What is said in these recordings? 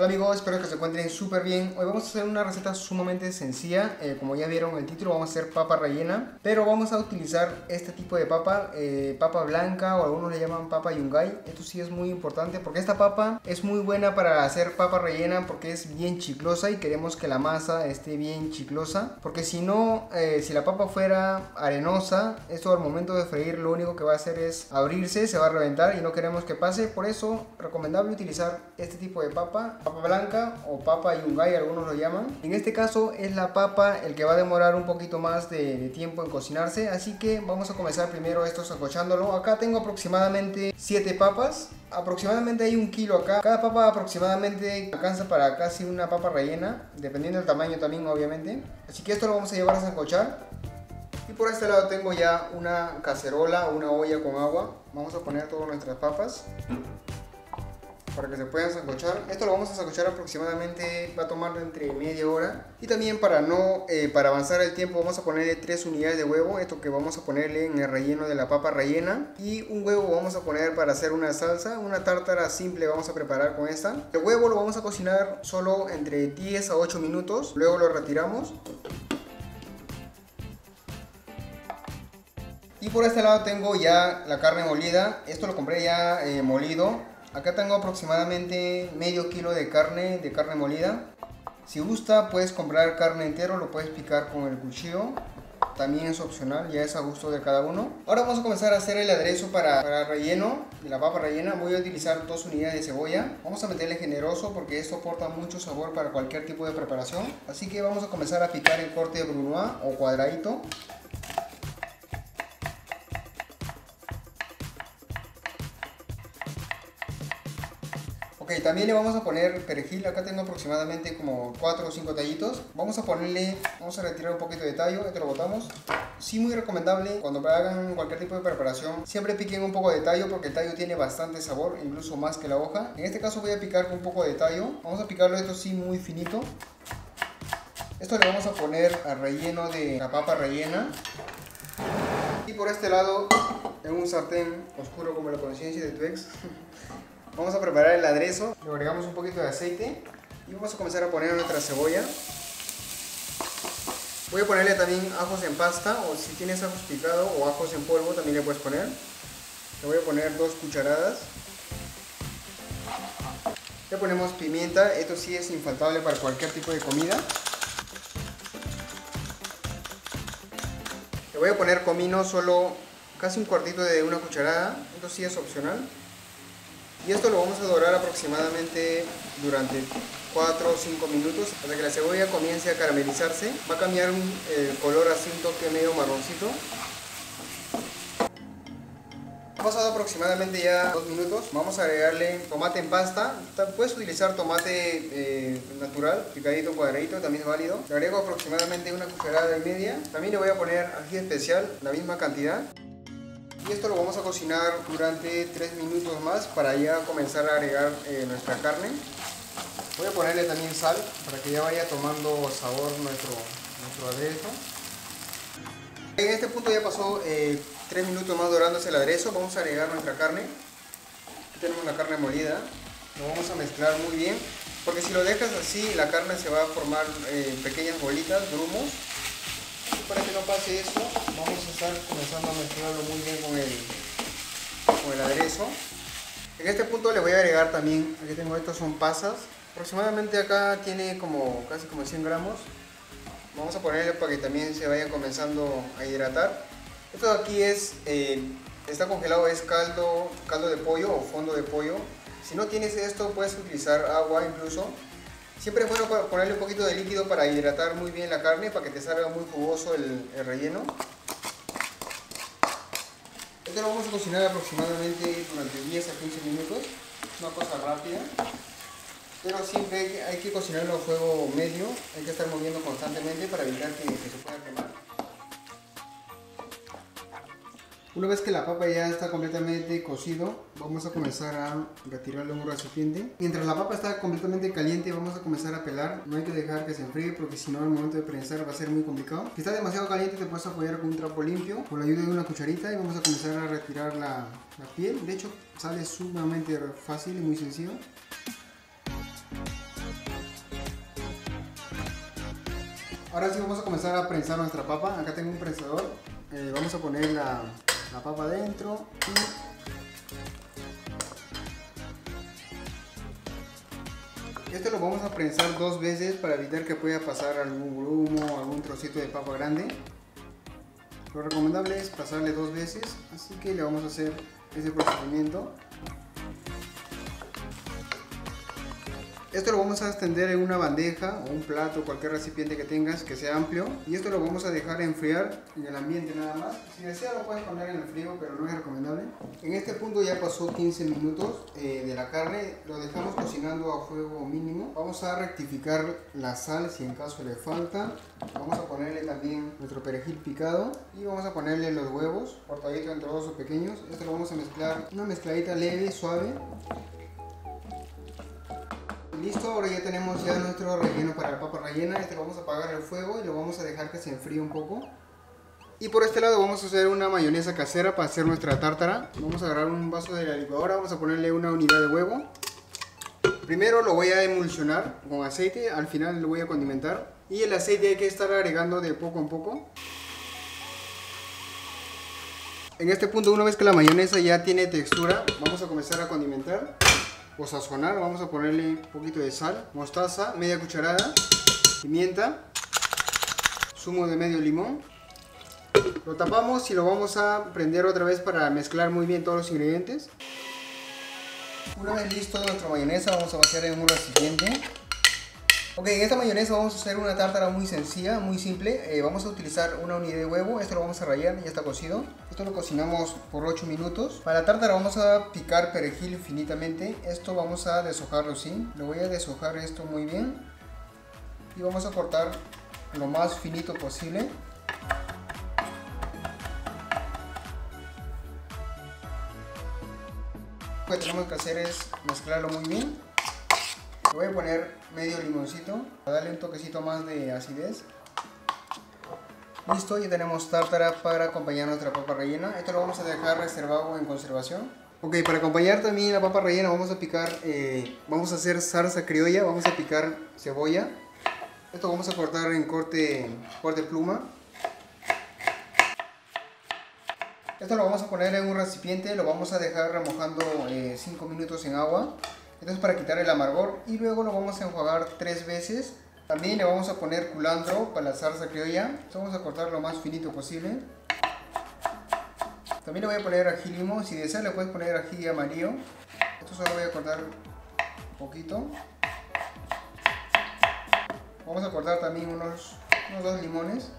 Hola amigos, espero que se encuentren súper bien. Hoy vamos a hacer una receta sumamente sencilla. Eh, como ya vieron en el título, vamos a hacer papa rellena. Pero vamos a utilizar este tipo de papa, eh, papa blanca o algunos le llaman papa yungay. Esto sí es muy importante porque esta papa es muy buena para hacer papa rellena porque es bien chiclosa y queremos que la masa esté bien chiclosa. Porque si no, eh, si la papa fuera arenosa, esto al momento de freír lo único que va a hacer es abrirse, se va a reventar y no queremos que pase. Por eso, recomendable utilizar este tipo de papa papa blanca o papa yungay, algunos lo llaman. En este caso es la papa el que va a demorar un poquito más de, tiempo en cocinarse, así que vamos a comenzar primero esto sacochándolo. Acá tengo aproximadamente 7 papas, aproximadamente hay un kilo acá. Cada papa aproximadamente alcanza para casi una papa rellena, dependiendo del tamaño también obviamente. Así que esto lo vamos a llevar a sancochar. Y por este lado tengo ya una cacerola una olla con agua. Vamos a poner todas nuestras papas para que se puedan sancochar. Esto lo vamos a sancochar aproximadamente, va a tomar entre media hora. Y también para no, eh, para avanzar el tiempo vamos a ponerle tres unidades de huevo, esto que vamos a ponerle en el relleno de la papa rellena. Y un huevo vamos a poner para hacer una salsa, una tártara simple vamos a preparar con esta. El huevo lo vamos a cocinar solo entre 10 a 8 minutos, luego lo retiramos. Y por este lado tengo ya la carne molida. Esto lo compré ya eh, molido. Acá tengo aproximadamente medio kilo de carne, de carne molida. Si gusta puedes comprar carne entero, lo puedes picar con el cuchillo. También es opcional, ya es a gusto de cada uno. Ahora vamos a comenzar a hacer el aderezo para, para relleno de la papa rellena. Voy a utilizar dos unidades de cebolla. Vamos a meterle generoso porque esto aporta mucho sabor para cualquier tipo de preparación. Así que vamos a comenzar a picar el corte de brunoise o cuadradito. También le vamos a poner perejil, acá tengo aproximadamente como 4 o 5 tallitos. Vamos a ponerle, vamos a retirar un poquito de tallo, esto lo botamos. Sí, muy recomendable cuando hagan cualquier tipo de preparación, siempre piquen un poco de tallo porque el tallo tiene bastante sabor, incluso más que la hoja. En este caso voy a picar con un poco de tallo, vamos a picarlo esto sí muy finito. Esto le vamos a poner al relleno de la papa rellena. Y por este lado, en un sartén oscuro como la conciencia de tu ex, Vamos a preparar el aderezo. Le agregamos un poquito de aceite y vamos a comenzar a poner nuestra cebolla. Voy a ponerle también ajos en pasta o si tienes ajos picados o ajos en polvo también le puedes poner. Le voy a poner dos cucharadas. Le ponemos pimienta, esto sí es infaltable para cualquier tipo de comida. Le voy a poner comino solo casi un cuartito de una cucharada, esto sí es opcional. Y esto lo vamos a dorar aproximadamente durante 4 o 5 minutos hasta que la cebolla comience a caramelizarse. Va a cambiar un, color así un toque medio marroncito. Ha pasado aproximadamente ya 2 minutos. Vamos a agregarle tomate en pasta. Puedes utilizar tomate eh, natural, picadito, cuadradito, también es válido. Le agrego aproximadamente una cucharada y media. También le voy a poner ají especial, la misma cantidad. Esto lo vamos a cocinar durante 3 minutos más para ya comenzar a agregar eh, nuestra carne. Voy a ponerle también sal para que ya vaya tomando sabor nuestro, aderezo. En este punto ya pasó 3 eh, minutos más dorándose el aderezo. Vamos a agregar nuestra carne. Aquí tenemos la carne molida. Lo vamos a mezclar muy bien. Porque si lo dejas así, la carne se va a formar eh, pequeñas bolitas, grumos para que no pase eso, vamos a estar comenzando a mezclarlo muy bien con el, con el aderezo. En este punto le voy a agregar también, aquí tengo estos son pasas, aproximadamente acá tiene como casi como 100 gramos. Vamos a ponerle para que también se vaya comenzando a hidratar. Esto de aquí es, eh, está congelado, es caldo, caldo de pollo o fondo de pollo. Si no tienes esto puedes utilizar agua incluso Siempre es bueno ponerle un poquito de líquido para hidratar muy bien la carne, para que te salga muy jugoso el, relleno. Esto lo vamos a cocinar aproximadamente durante 10 a 15 minutos, una cosa rápida. Pero siempre hay que cocinarlo a fuego medio, hay que estar moviendo constantemente para evitar que se pueda quemar. Una vez que la papa ya está completamente cocido, vamos a comenzar a retirarle un recipiente. Mientras la papa está completamente caliente, vamos a comenzar a pelar. No hay que dejar que se enfríe porque si no al momento de prensar va a ser muy complicado. Si está demasiado caliente te puedes apoyar con un trapo limpio, con la ayuda de una cucharita y vamos a comenzar a retirar la, piel. De hecho, sale sumamente fácil y muy sencillo. Ahora sí vamos a comenzar a prensar nuestra papa. Acá tengo un prensador. Eh, vamos a poner la, la papa dentro y este lo vamos a prensar dos veces para evitar que pueda pasar algún grumo, algún trocito de papa grande. Lo recomendable es pasarle dos veces, así que le vamos a hacer ese procedimiento. Esto lo vamos a extender en una bandeja o un plato, cualquier recipiente que tengas que sea amplio. Y esto lo vamos a dejar enfriar en el ambiente nada más. Si deseas lo puedes poner en el frío, pero no es recomendable. En este punto ya pasó 15 minutos eh, de la carne. Lo dejamos cocinando a fuego mínimo. Vamos a rectificar la sal si en caso le falta. Vamos a ponerle también nuestro perejil picado. Y vamos a ponerle los huevos cortaditos en trozos pequeños. Esto lo vamos a mezclar, una mezcladita leve, suave. Listo, ahora ya tenemos ya nuestro relleno para la papa rellena. Este lo vamos a apagar el fuego y lo vamos a dejar que se enfríe un poco. Y por este lado vamos a hacer una mayonesa casera para hacer nuestra tártara. Vamos a agarrar un vaso de la licuadora, vamos a ponerle una unidad de huevo. Primero lo voy a emulsionar con aceite, al final lo voy a condimentar. Y el aceite hay que estar agregando de poco en poco. En este punto, una vez que la mayonesa ya tiene textura, vamos a comenzar a condimentar o sazonar, vamos a ponerle un poquito de sal, mostaza, media cucharada, pimienta, zumo de medio limón. Lo tapamos y lo vamos a prender otra vez para mezclar muy bien todos los ingredientes. Una vez listo nuestra mayonesa, vamos a vaciar en un recipiente. Ok, en esta mayonesa vamos a hacer una tártara muy sencilla, muy simple. Eh, vamos a utilizar una unidad de huevo, esto lo vamos a rallar, ya está cocido. Esto lo cocinamos por 8 minutos. Para la tártara vamos a picar perejil finitamente. Esto vamos a deshojarlo así. Le voy a deshojar esto muy bien. Y vamos a cortar lo más finito posible. Lo que tenemos que hacer es mezclarlo muy bien voy a poner medio limoncito para darle un toquecito más de acidez. Listo, ya tenemos tártara para acompañar nuestra papa rellena. Esto lo vamos a dejar reservado en conservación. Ok, para acompañar también la papa rellena vamos a picar, eh, vamos a hacer salsa criolla, vamos a picar cebolla. Esto vamos a cortar en corte, corte pluma. Esto lo vamos a poner en un recipiente, lo vamos a dejar remojando 5 eh, minutos en agua. Esto es para quitar el amargor y luego lo vamos a enjuagar tres veces. También le vamos a poner culantro para la salsa criolla. vamos a cortar lo más finito posible. También le voy a poner ají limo. Si deseas le puedes poner ají amarillo. Esto solo voy a cortar un poquito. Vamos a cortar también unos, unos dos limones.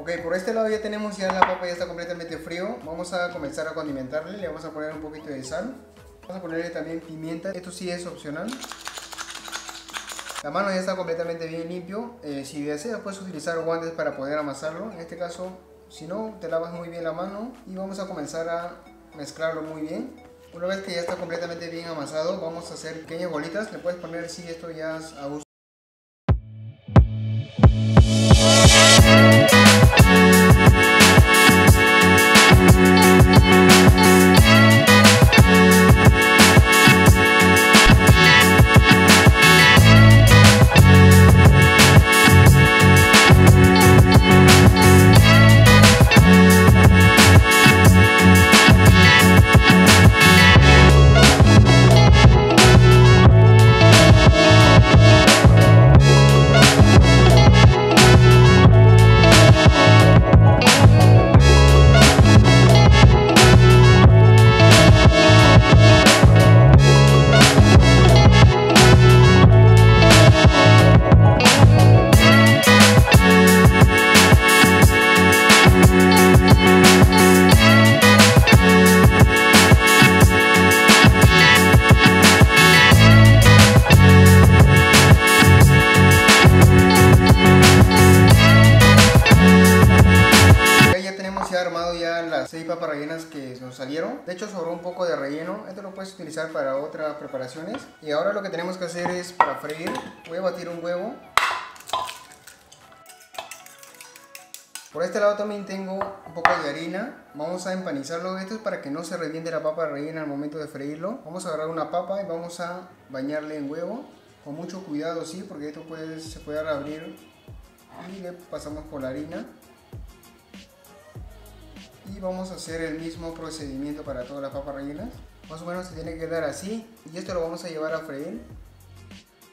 Ok, por este lado ya tenemos ya la papa ya está completamente frío. Vamos a comenzar a condimentarle. Le vamos a poner un poquito de sal. Vamos a ponerle también pimienta. Esto sí es opcional. La mano ya está completamente bien limpio. Eh, si deseas puedes utilizar guantes para poder amasarlo. En este caso, si no, te lavas muy bien la mano. Y vamos a comenzar a mezclarlo muy bien. Una vez que ya está completamente bien amasado, vamos a hacer pequeñas bolitas. Le puedes poner si esto ya es a gusto. Esto lo puedes utilizar para otras preparaciones. Y ahora lo que tenemos que hacer es para freír. Voy a batir un huevo. Por este lado también tengo un poco de harina. Vamos a empanizarlo. Esto es para que no se reviente la papa rellena al momento de freírlo. Vamos a agarrar una papa y vamos a bañarle en huevo. con mucho cuidado, sí, porque esto puede, se puede abrir y le pasamos por la harina y vamos a hacer el mismo procedimiento para todas las papas rellenas más o menos se tiene que quedar así y esto lo vamos a llevar a freír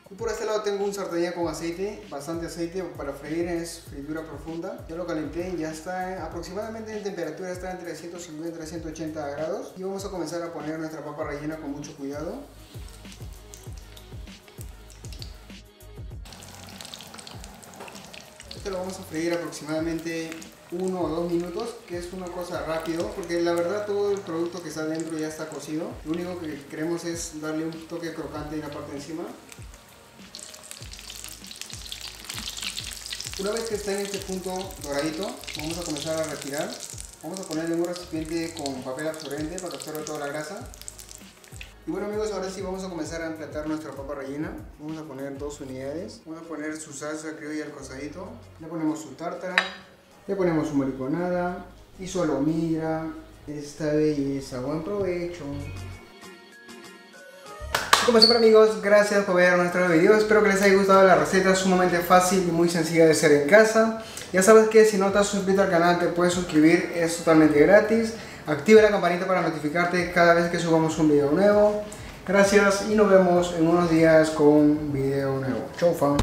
y por este lado tengo un sartén con aceite, bastante aceite para freír, es fritura profunda. Yo lo calenté y ya está aproximadamente en temperatura, está entre 150 y 180 grados. Y vamos a comenzar a poner nuestra papa rellena con mucho cuidado. Esto lo vamos a freír aproximadamente uno o dos minutos, que es una cosa rápido, porque la verdad todo el producto que está dentro ya está cocido. Lo único que queremos es darle un toque crocante en la parte de encima. Una vez que está en este punto doradito, vamos a comenzar a retirar. Vamos a ponerle un recipiente con papel absorbente para que absorba toda la grasa. Y bueno amigos, ahora sí vamos a comenzar a emplatar nuestra papa rellena. Vamos a poner dos unidades. Vamos a poner su salsa criolla al cosadito. Le ponemos su tártara. Le ponemos su mariconada y su alomira. Esta belleza. Buen provecho. Como siempre amigos, gracias por ver nuestro video, espero que les haya gustado la receta, sumamente fácil y muy sencilla de hacer en casa. Ya sabes que si no has suscrito al canal te puedes suscribir, es totalmente gratis. Activa la campanita para notificarte cada vez que subamos un video nuevo. Gracias y nos vemos en unos días con un video nuevo. Chau fan.